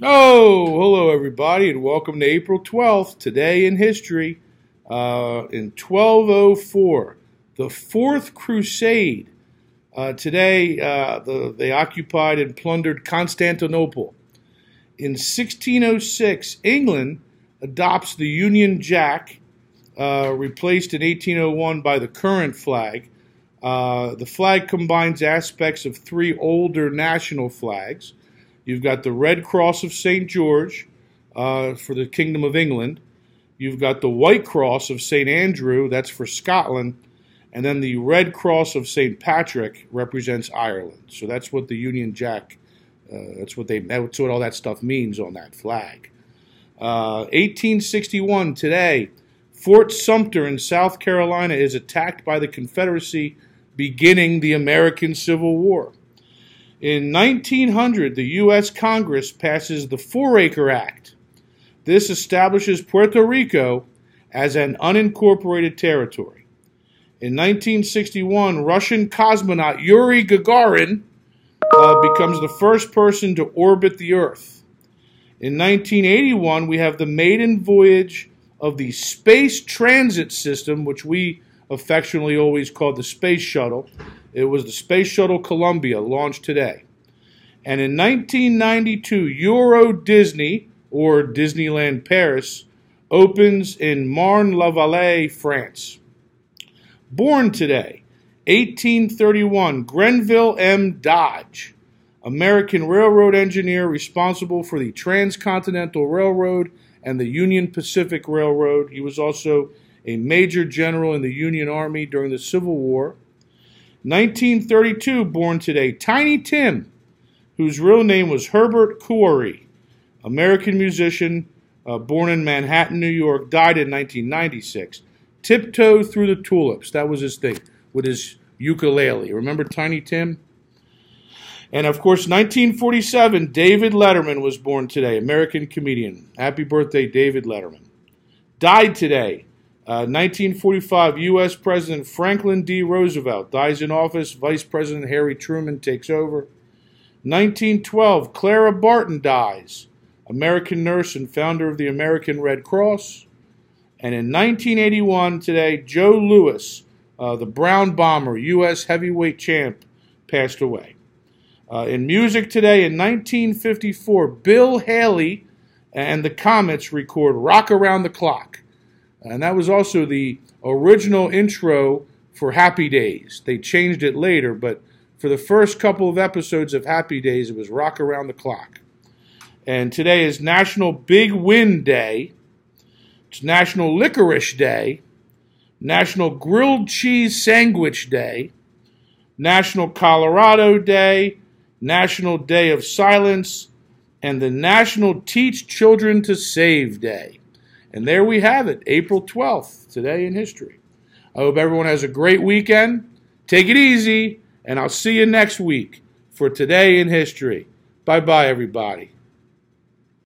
Oh, hello everybody, and welcome to April 12th, today in history. Uh, in 1204, the Fourth Crusade. Uh, today, uh, the, they occupied and plundered Constantinople. In 1606, England adopts the Union Jack, uh, replaced in 1801 by the current flag. Uh, the flag combines aspects of three older national flags. You've got the Red Cross of St. George uh, for the Kingdom of England. You've got the White Cross of St. Andrew, that's for Scotland. And then the Red Cross of St. Patrick represents Ireland. So that's what the Union Jack, uh, that's what they, that's what all that stuff means on that flag. 1861, uh, today, Fort Sumter in South Carolina is attacked by the Confederacy beginning the American Civil War. In 1900, the U.S. Congress passes the Foraker Act. This establishes Puerto Rico as an unincorporated territory. In 1961, Russian cosmonaut Yuri Gagarin uh, becomes the first person to orbit the Earth. In 1981, we have the maiden voyage of the Space Transit System, which we affectionately always called the Space Shuttle. It was the Space Shuttle Columbia, launched today. And in 1992, Euro Disney, or Disneyland Paris, opens in Marne-la-Vallée, France. Born today, 1831, Grenville M. Dodge, American railroad engineer responsible for the Transcontinental Railroad and the Union Pacific Railroad. He was also a major general in the Union Army during the Civil War. 1932, born today, Tiny Tim, whose real name was Herbert Khaury, American musician, uh, born in Manhattan, New York, died in 1996. Tiptoe Through the Tulips, that was his thing, with his ukulele. Remember Tiny Tim? And of course, 1947, David Letterman was born today, American comedian. Happy birthday, David Letterman. Died today, 1945, uh, U.S. President Franklin D. Roosevelt dies in office. Vice President Harry Truman takes over. 1912, Clara Barton dies, American nurse and founder of the American Red Cross. And in 1981, today, Joe Louis, uh, the Brown Bomber, U.S. heavyweight champ, passed away. Uh, in music today, in 1954, Bill Haley and the Comets record Rock Around the Clock. And that was also the original intro for Happy Days. They changed it later, but for the first couple of episodes of Happy Days, it was Rock Around the Clock. And today is National Big Wind Day. It's National Licorice Day. National Grilled Cheese Sandwich Day. National Colorado Day. National Day of Silence. And the National Teach Children to Save Day. And there we have it, April 12th, today in history. I hope everyone has a great weekend. Take it easy, and I'll see you next week for Today in History. Bye bye, everybody.